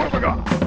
Where we go?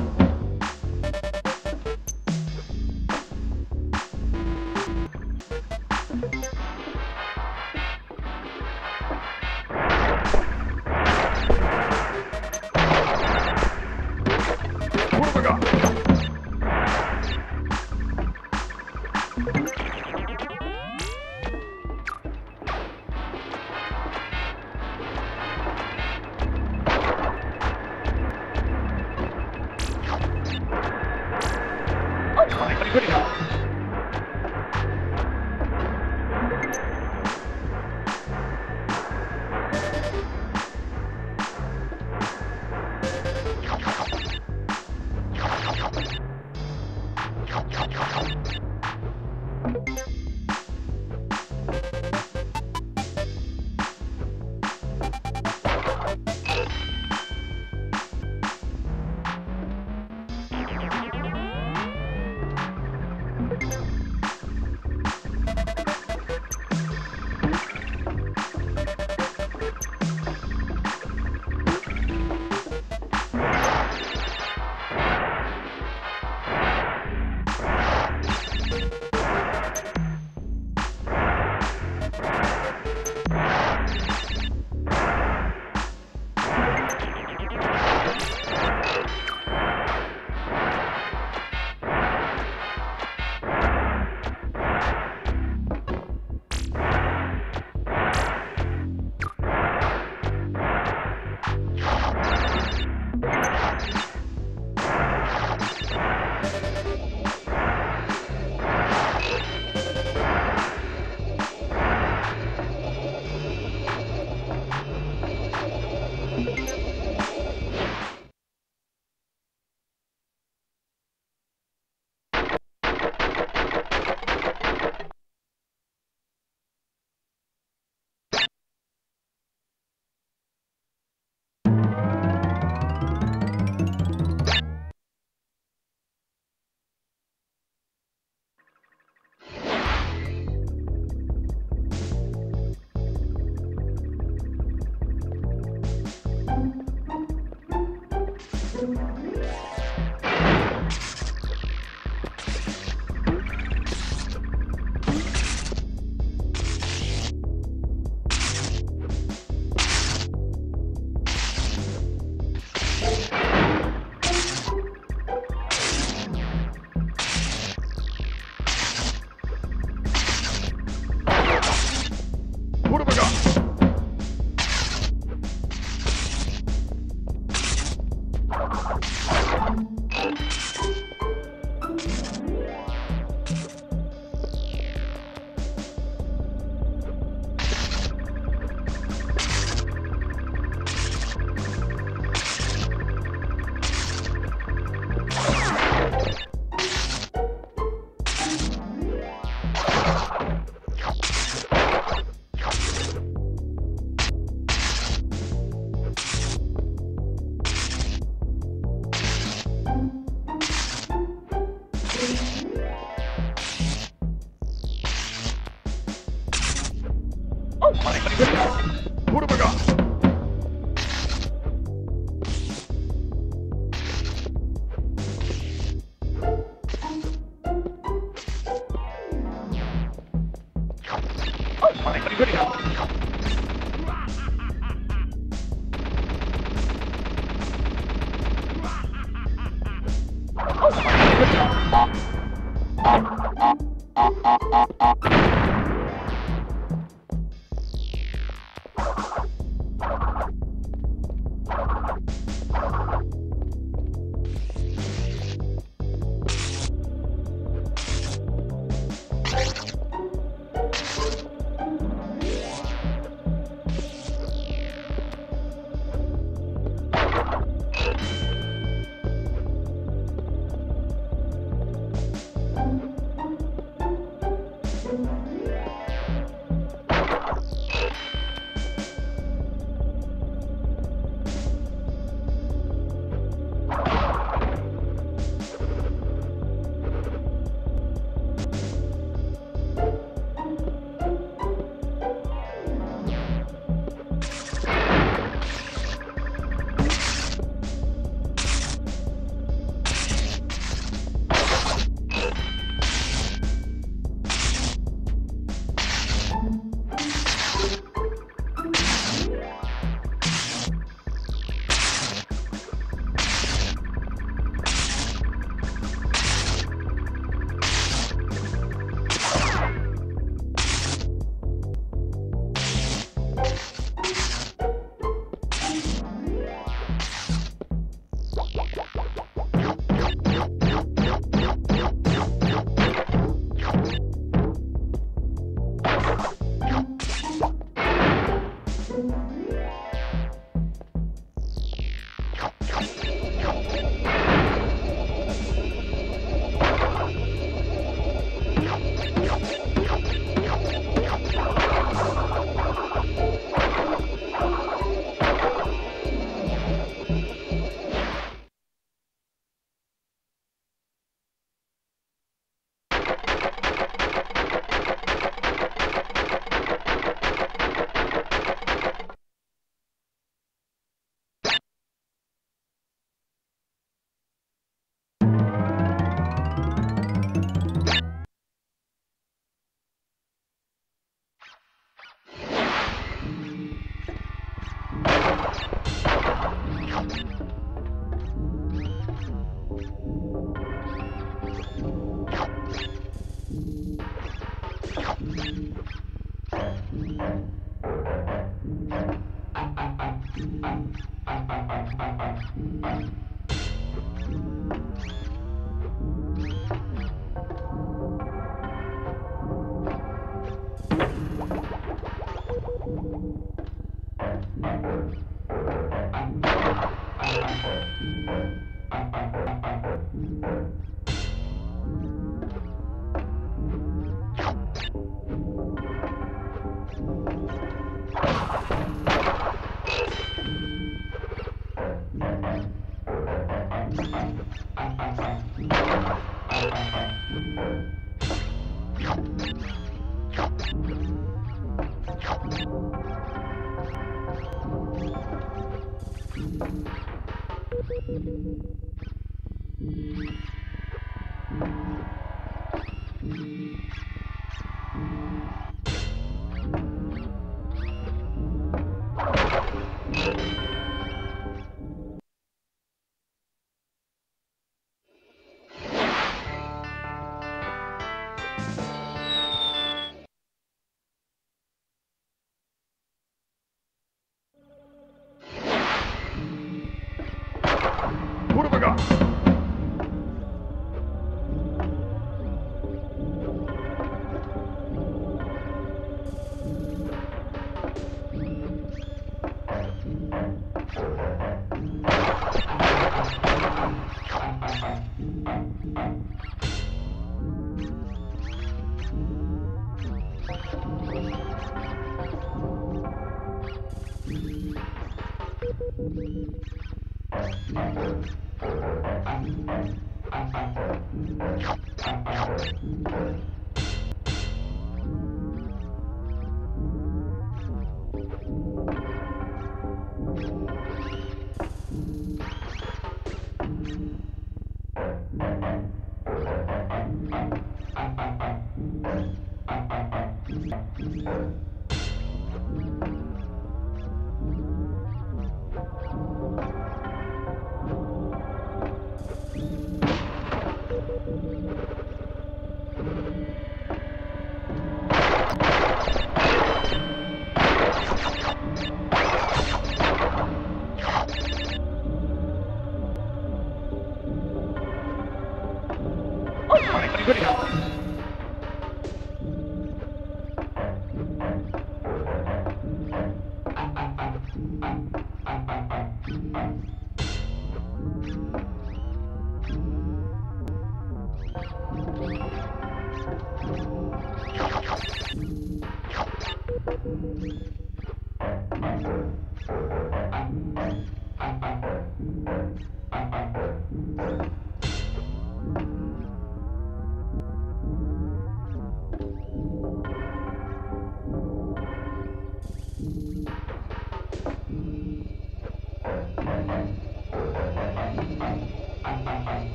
無理